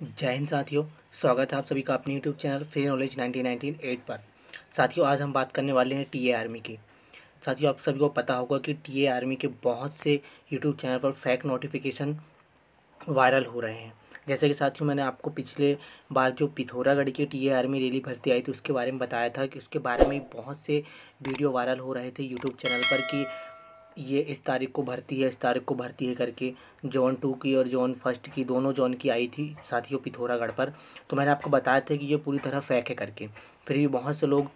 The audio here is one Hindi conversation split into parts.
जय हिंद साथियों, स्वागत है आप सभी का अपने YouTube channel fair knowledge nineteen nineteen eight पर। साथियों, आज हम बात करने वाले हैं टी ए आर्मी की। साथियों, आप सभी को पता होगा कि टी ए आर्मी के बहुत से यूट्यूब चैनल पर फेक नोटिफिकेशन वायरल हो रहे हैं। जैसे कि साथियों, मैंने आपको पिछले बार जो पिथौरागढ़ की टी ए आर्मी रैली भर्ती आई थी, उसके बारे में बताया था कि उसके बारे में बहुत से वीडियो वायरल हो रहे थे यूट्यूब चैनल पर कि ये इस तारीख को भर्ती है, इस तारीख को भर्ती है करके जोन टू की और जोन फ़र्स्ट की दोनों जोन की आई थी, साथियों पिथौरागढ़ पर। तो मैंने आपको बताया था कि ये पूरी तरह फेक है करके। फिर भी बहुत से लोग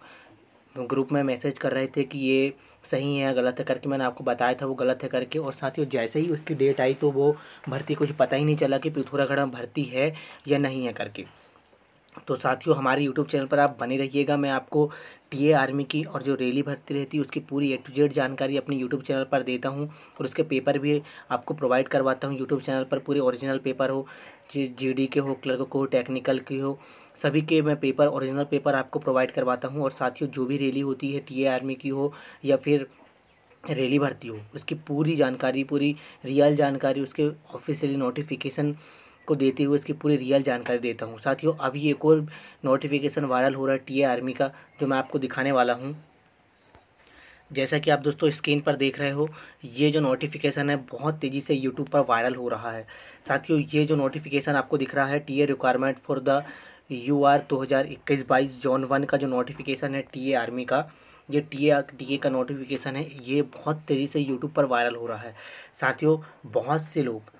ग्रुप में मैसेज कर रहे थे कि ये सही है या गलत है करके मैंने आपको बताया था, वो गलत है करके। और साथियों, जैसे ही उसकी डेट आई तो वो भर्ती, कुछ पता ही नहीं चला कि पिथौरागढ़ में भर्ती है या नहीं है करके। तो साथियों, हमारे यूट्यूब चैनल पर आप बने रहिएगा। मैं आपको टीए आर्मी की और जो रैली भर्ती रहती है, उसकी पूरी ए टू जेड जानकारी अपने यूट्यूब चैनल पर देता हूँ और उसके पेपर भी आपको प्रोवाइड करवाता हूँ। यूट्यूब चैनल पर पूरे ओरिजिनल पेपर हो, जी डी के हो क्लर्क को हो टेक्निकल की हो, सभी के मैं पेपर ओरिजिनल पेपर आपको प्रोवाइड करवाता हूँ। और साथियों, जो भी रैली होती है, टीए आर्मी की हो या फिर रैली भर्ती हो, उसकी पूरी जानकारी, पूरी रियल जानकारी, उसके ऑफिशियली नोटिफिकेशन को देते हुए इसकी पूरी रियल जानकारी देता हूँ। साथियों, अभी एक और नोटिफिकेशन वायरल हो रहा है टीए आर्मी का, जो मैं आपको दिखाने वाला हूँ। जैसा कि आप दोस्तों स्क्रीन पर देख रहे हो, ये जो नोटिफिकेशन है, बहुत तेज़ी से यूट्यूब पर वायरल हो रहा है। साथियों, ये जो नोटिफिकेशन आपको दिख रहा है T A requirement for the U R दो हज़ार इक्कीस बाईस जॉन वन का जो नोटिफिकेशन है टी ए आर्मी का, ये टी ए टी ए का नोटिफिकेशन है, ये बहुत तेज़ी से यूट्यूब पर वायरल हो रहा है। साथियों, बहुत से लोग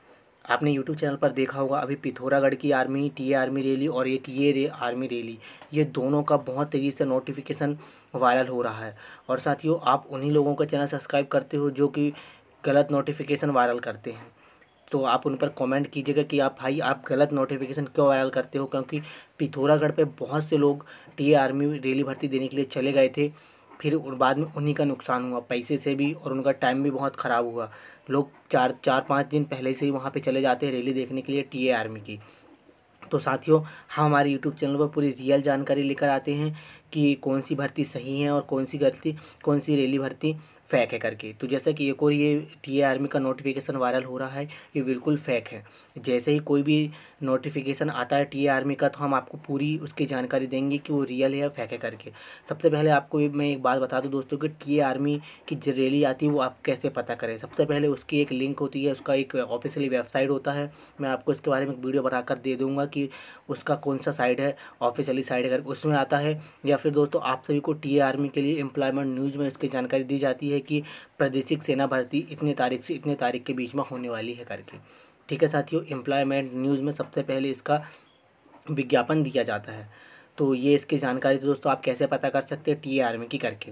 आपने यूट्यूब चैनल पर देखा होगा, अभी पिथौरागढ़ की आर्मी, टी आर्मी रैली और एक ये रे, आर्मी रैली। ये दोनों का बहुत तेज़ी से नोटिफिकेशन वायरल हो रहा है। और साथियों, आप उन्हीं लोगों का चैनल सब्सक्राइब करते हो जो कि गलत नोटिफिकेशन वायरल करते हैं। तो आप उन पर कमेंट कीजिएगा कि आप, भाई, आप गलत नोटिफिकेशन क्यों वायरल करते हो? क्योंकि पिथौरागढ़ पे बहुत से लोग टी आर्मी रैली भर्ती देने के लिए चले गए थे। फिर बाद में उन्हीं का नुकसान हुआ, पैसे से भी और उनका टाइम भी बहुत ख़राब हुआ। लोग चार चार, पाँच दिन पहले से ही वहाँ पर चले जाते हैं रैली देखने के लिए टीए आर्मी की। तो साथियों, हम हमारे यूट्यूब चैनल पर पूरी रियल जानकारी लेकर आते हैं। कि कौन सी भर्ती सही है और कौन सी गलती कौन सी रैली भर्ती फ़ेक है करके। तो जैसा कि एक और ये टी आर्मी का नोटिफिकेशन वायरल हो रहा है, ये बिल्कुल फ़ेक है। जैसे ही कोई भी नोटिफिकेशन आता है टी आर्मी का तो हम आपको पूरी उसकी जानकारी देंगे कि वो रियल है या फेक है करके। सबसे पहले आपको मैं एक बात बता दूँ दोस्तों कि टी आर्मी की जो रैली आती है, वो आप कैसे पता करें? सबसे पहले उसकी एक लिंक होती है, उसका एक ऑफिशियली वेबसाइट होता है। मैं आपको इसके बारे में एक वीडियो बनाकर दे दूँगा कि उसका कौन सा साइड है ऑफिशियली साइड अगर उसमें आता है या फिर दोस्तों, आप सभी को टी आर्मी के लिए एम्प्लॉयमेंट न्यूज़ में इसकी जानकारी दी जाती है कि प्रादेशिक सेना भर्ती इतने तारीख से इतने तारीख के बीच में होने वाली है करके। ठीक है साथियों एम्प्लॉयमेंट न्यूज़ में सबसे पहले इसका विज्ञापन दिया जाता है। तो ये इसकी जानकारी दोस्तों, आप कैसे पता कर सकते हैं टी आर्मी की करके?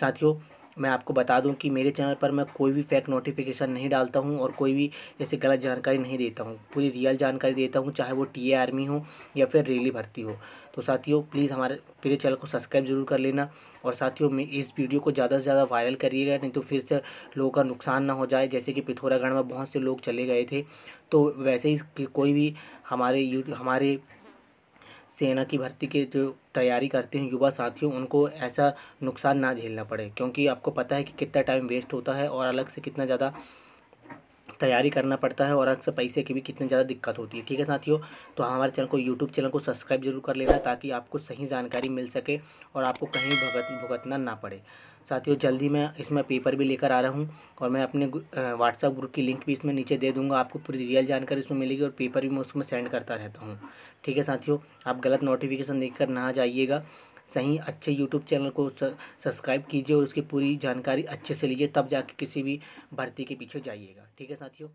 साथियों मैं आपको बता दूँ कि मेरे चैनल पर मैं कोई भी फेक नोटिफिकेशन नहीं डालता हूँ और कोई भी ऐसे गलत जानकारी नहीं देता हूँ। पूरी रियल जानकारी देता हूँ, चाहे वो टीए आर्मी हो या फिर रैली भर्ती हो। तो साथियों प्लीज़ हमारे मेरे चैनल को सब्सक्राइब ज़रूर कर लेना और साथियों, में इस वीडियो को ज़्यादा से ज़्यादा वायरल करिएगा, नहीं तो फिर से लोगों का नुकसान ना हो जाए। जैसे कि पिथौरागढ़ में बहुत से लोग चले गए थे तो वैसे ही कोई भी हमारे हमारे सेना की भर्ती के जो तैयारी करते हैं युवा साथियों, उनको ऐसा नुकसान ना झेलना पड़े, क्योंकि आपको पता है कि कितना टाइम वेस्ट होता है और अलग से कितना ज़्यादा तैयारी करना पड़ता है और से पैसे की भी कितनी ज़्यादा दिक्कत होती है। ठीक है साथियों? तो हमारे चैनल को यूट्यूब चैनल को सब्सक्राइब ज़रूर कर लेना ताकि आपको सही जानकारी मिल सके और आपको कहीं भुगत, भुगतना ना पड़े। साथियों, जल्दी मैं इसमें पेपर भी लेकर आ रहा हूँ और मैं अपने व्हाट्सअप ग्रुप की लिंक भी इसमें नीचे दे दूँगा। आपको पूरी रियल जानकारी इसमें मिलेगी और पेपर भी मैं उसमें सेंड करता रहता हूँ। ठीक है साथियों? आप गलत नोटिफिकेशन देख कर ना जाइएगा। सही अच्छे यूट्यूब चैनल को सब्सक्राइब कीजिए और उसकी पूरी जानकारी अच्छे से लीजिए, तब जाके किसी भी भर्ती के पीछे जाइएगा। ठीक है साथियों?